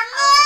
Amin.